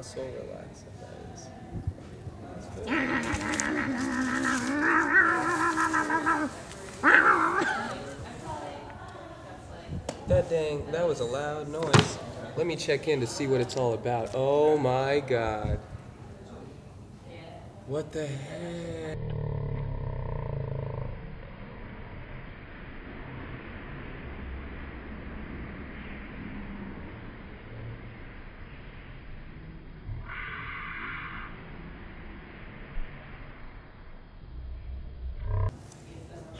muscle relaxing that is. That dang, that was a loud noise. Let me check in to see what it's all about. Oh my god. What the heck?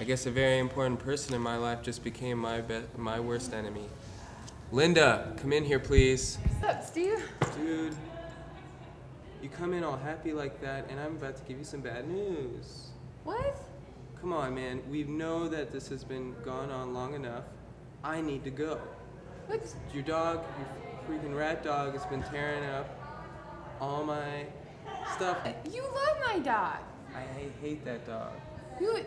I guess a very important person in my life just became my be- my worst enemy. Linda, come in here, please. What's up, Steve? Dude, you come in all happy like that, and I'm about to give you some bad news. What? Come on, man. We know that this has been gone on long enough. I need to go. What? Your dog, your freaking rat dog, has been tearing up all my stuff. You love my dog. I hate that dog. You.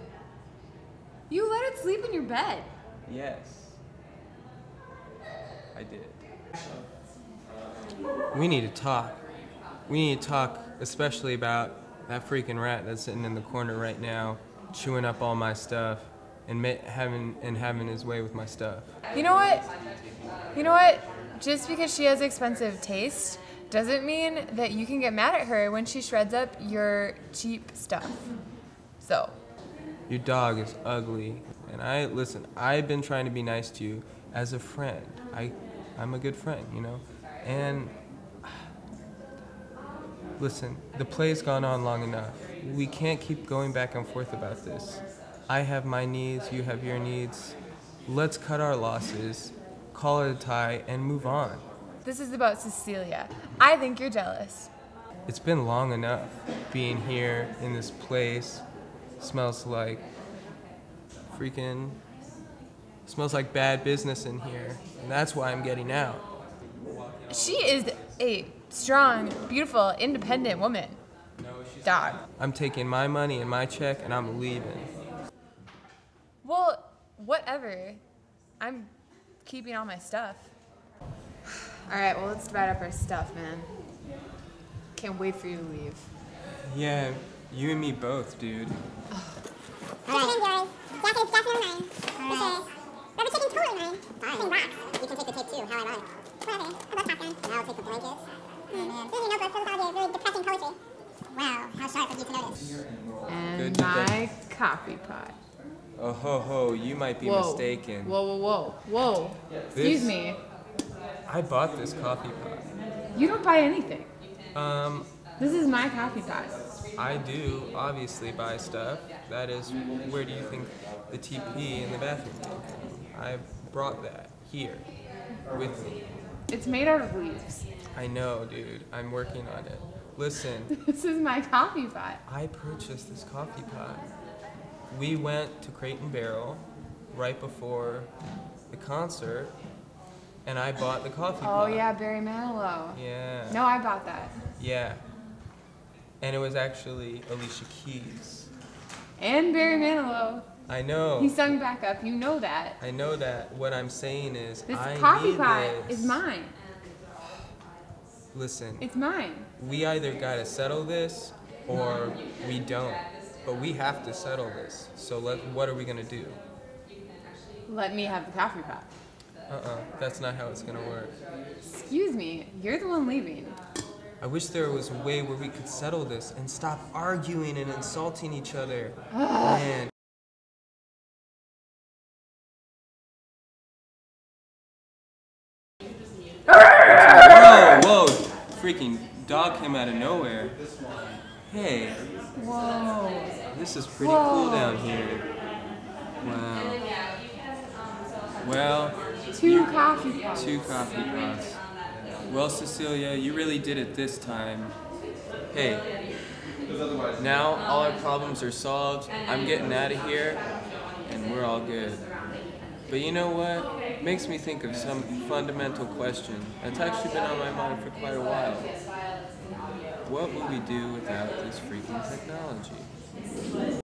Sleep in your bed. Yes. I did. We need to talk. We need to talk, especially about that freaking rat that's sitting in the corner right now, chewing up all my stuff and having and having his way with my stuff. You know what? You know what? Just because she has expensive taste doesn't mean that you can get mad at her when she shreds up your cheap stuff. So, Your dog is ugly, and I listen. I've been trying to be nice to you as a friend. I, I'm a good friend, you know, and listen. The play's gone on long enough. We can't keep going back and forth about this. I have my needs. You have your needs. Let's cut our losses, call it a tie, and move on. this is about Cecelia. I think you're jealous. It's been long enough being here in this place. Smells like freaking. Smells like bad business in here. And that's why I'm getting out. She is a strong, beautiful, independent woman. Dog. I'm taking my money and my check and I'm leaving. Well, whatever. I'm keeping all my stuff. All right, well, let's divide up our stuff, man. Can't wait for you to leave. Yeah, you and me both, dude. Alright. guys. Jacket is definitely mine. Alright. Rubber chicken's totally mine. Fine. Rocks. You can take the tape too, how I like. Whatever. How about popcorn? Now I'll take the blankets. Oh man. This is your notebook. This is all the really depressing poetry. Wow, how sharp of you to notice. And Good to go. my coffee pot. Oh ho ho, you might be Whoa. mistaken. Whoa, whoa, whoa, whoa. Excuse me. I bought this coffee pot. You don't buy anything. Um, This is my coffee pot. I do obviously buy stuff. That is, where do you think the TP in the bathroom came? I brought that here with me. It's made out of leaves. I know, dude. I'm working on it. Listen, This is my coffee pot. I purchased this coffee pot. We went to Crate and Barrel right before the concert, and I bought the coffee Oh pot. Oh, yeah, Barry Manilow. Yeah. No, I bought that. Yeah. And it was actually Alicia Keys. And Barry Manilow. I know. He sung back up. You know that. I know that. What I'm saying is, This I coffee pot this. is mine. Listen, It's mine. we either gotta settle this, or we don't. But we have to settle this. So let. What are we gonna do? Let me have the coffee pot. Uh-uh. That's not how it's gonna work. Excuse me, you're the one leaving. I wish there was a way where we could settle this and stop arguing and insulting each other. Ah. Man. Whoa, whoa! Freaking dog came out of nowhere. Hey, Whoa. this is pretty cool down here. Wow. Well, Two coffee pots. Two coffee pots. Well, Cecelia, you really did it this time. Hey, now all our problems are solved. I'm getting out of here, and we're all good. But you know what? Makes me think of some fundamental question that's actually been on my mind for quite a while. What would we do without this freaking technology?